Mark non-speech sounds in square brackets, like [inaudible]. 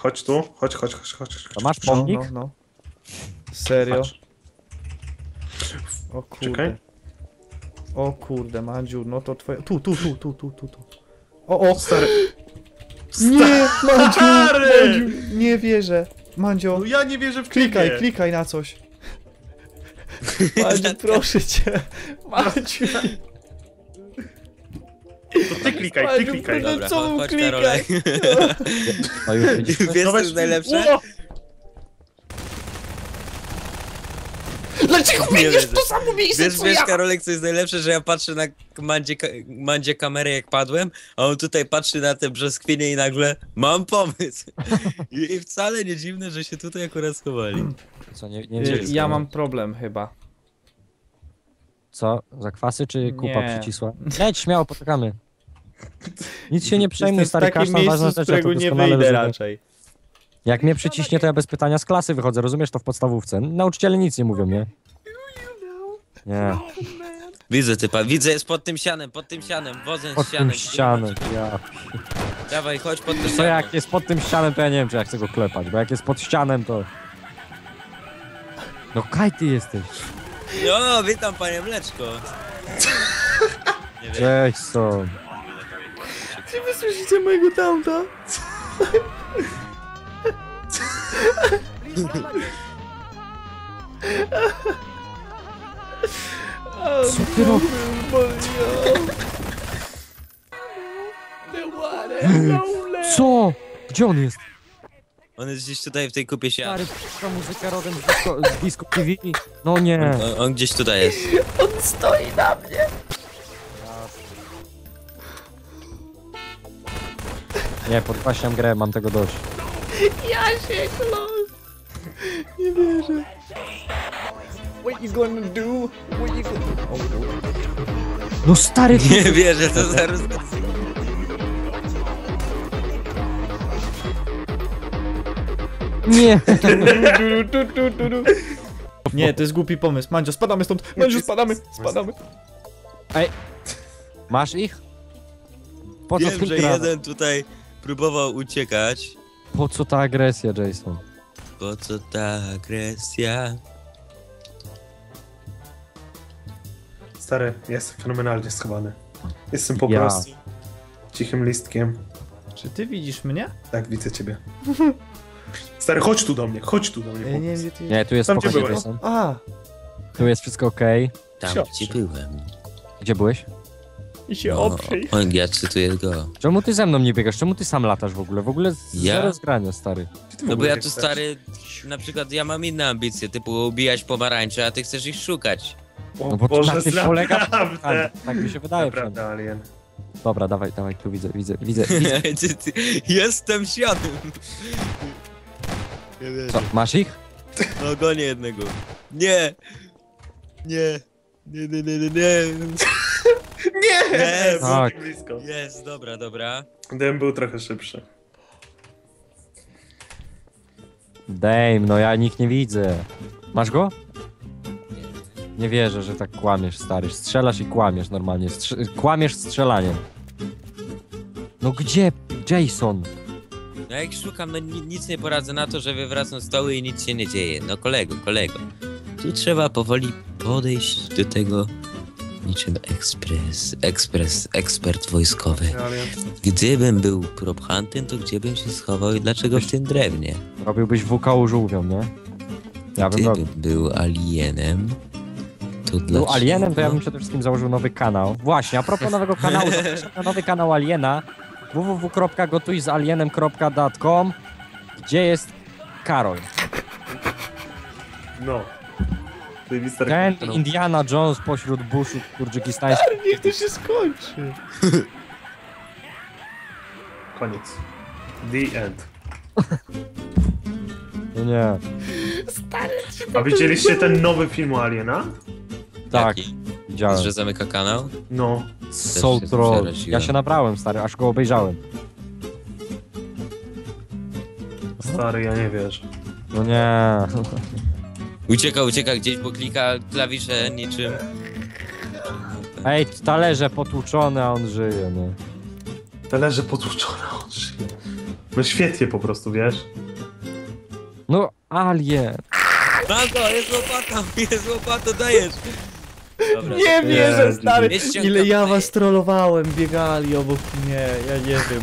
Chodź tu, chodź, chodź, chodź, chodź. chodź. To masz No, pomnik? no, no. Serio? Patrz. O kurde. Czekaj. O kurde, Mandziu, no to twoje... Tu, tu, tu, tu, tu, tu, tu. O, o! Stary. Nie, Mandziu, Stary! Mandziu, nie wierzę. Mandzio, No ja nie wierzę w klikaj, ciebie. klikaj na coś. [laughs] Mandziu, proszę cię. Mandziu, To ty klikaj, ty klikaj. Dobra, co mu klikaj? Karolek. [laughs] No już widzisz. Wiesz, No co jest najlepsze? Dlaczego Nie biegniesz w to samo miejsce, Wiesz, co wiesz, ja? Karolek, co jest najlepsze, że ja patrzę na Mandzie, Mandzie kamerę jak padłem, a on tutaj patrzy na te brzoskwinie i nagle mam pomysł. I, I wcale nie dziwne, że się tutaj akurat schowali. Co, nie, nie Ja co- mam problem chyba. Co? Zakwasy czy kupa Nie. przycisła? Leć, śmiało, poczekamy. Nic się nie przejmuj, stary kasztan, miejscu, ważna z rzecz, ja to którego nie wyjdę rozumiem. raczej. Jak mnie przyciśnie, to ja bez pytania z klasy wychodzę, rozumiesz to w podstawówce. Nauczyciele nic nie mówią, nie? Nie, Widzę typa, widzę, jest pod tym sianem, pod tym sianem, wozem pod z tym sianem. ścianem, ja... Dawaj, chodź pod to Co siano. jak jest pod tym ścianem, to ja nie wiem, czy ja chcę go klepać, bo jak jest pod ścianem, to... No kaj ty jesteś. No, witam panie Mleczko. Są. Czy wy słyszycie mojego tamta? Co ty robisz? Co? Gdzie on jest? on jest gdzieś tutaj w tej kupie. Stary, ta muzyka rodem z disco, z disco TV? No nie. On, on gdzieś tutaj jest. On stoi na mnie! Nie, podkreślam grę, mam tego dość. Jasiek, los! Nie wierzę. What you gonna do? What you gonna... O, No stary, Nie wierzę, to zaraz... nie. Nie, to jest głupi pomysł. Mandzio, spadamy stąd! Mandzio, spadamy! Spadamy! Masz ich? Po co, Wiem, że jeden tutaj próbował uciekać. po co ta agresja, Jason? Po co ta agresja? Stary, jestem fenomenalnie schowany. Jestem po Ja. prostu cichym listkiem. Czy ty widzisz mnie? Tak, widzę ciebie. Stary, chodź tu do mnie, chodź tu do mnie. Ja nie wiem, powiedz. gdzie ty Nie, tu jest Tam, gdzie spokojnie, byłeś? Jason. A! Tu jest wszystko okej. Tam, Siostrzy. gdzie byłem. Gdzie byłeś? I się No, oprzyj. ja cytuję go. Czemu ty ze mną nie biegasz? Czemu ty sam latasz w ogóle? W ogóle Ja? zero zgrania, stary. No bo ja tu stary, na przykład ja mam inne ambicje, typu ubijać pomarańcze, a ty chcesz ich szukać. O No bo Boże, na tym polega naprawdę. Tak mi się wydaje. Naprawdę, Alien. Dobra, dawaj, dawaj, tu widzę, widzę, widzę. widzę. [laughs] Jestem świadom. Co, masz ich? No gonię jednego. Nie. Nie. Nie, nie, nie, nie, nie. Nie! Jest. Tak. blisko. Jest, dobra, dobra. Gdybym był trochę szybszy. Dame, no ja nikt nie widzę. Masz go? Nie wierzę, że tak kłamiesz, stary. Strzelasz i kłamiesz normalnie. Strze kłamiesz strzelaniem. No gdzie? Jason? No jak szukam, no ni- nic nie poradzę na to, że wywracam stoły i nic się nie dzieje. No kolego, kolego. Tu trzeba powoli podejść do tego niczym ekspres, ekspres, ekspert wojskowy. Gdybym był prop hunting, to gdzie bym się schował i dlaczego w tym drewnie? Robiłbyś WKU żółwią, nie? Ja bym robił. Gdybym był alienem, to Był dlaczego... alienem, to ja bym przede wszystkim założył nowy kanał. Właśnie, a propos nowego kanału, zapraszam na nowy kanał Aliena www.gotujzalienem.com Gdzie jest Karol? No. Ten reklama. Indiana Jones pośród buszu turdżykistańskich. Niech to się skończy. [laughs] Koniec. The end. No nie. A widzieliście ten nowy film o Aliena? Tak, Jaki? widziałem. Że zamyka kanał? No. So się troll. przeraziłem. Ja się nabrałem, stary, aż go obejrzałem. Stary, ja nie wierzę. No nie. Ucieka, ucieka gdzieś, bo klika klawisze niczym... Ej, talerze potłuczone, a on żyje, nie? Talerze potłuczone, on żyje. No świetnie po prostu, wiesz? No, alien. Go, jest łopata, jest łopata, dajesz. Dobra, Nie wierzę, Nie, stary! Ile ja was trollowałem, biegali obok mnie, ja nie wiem.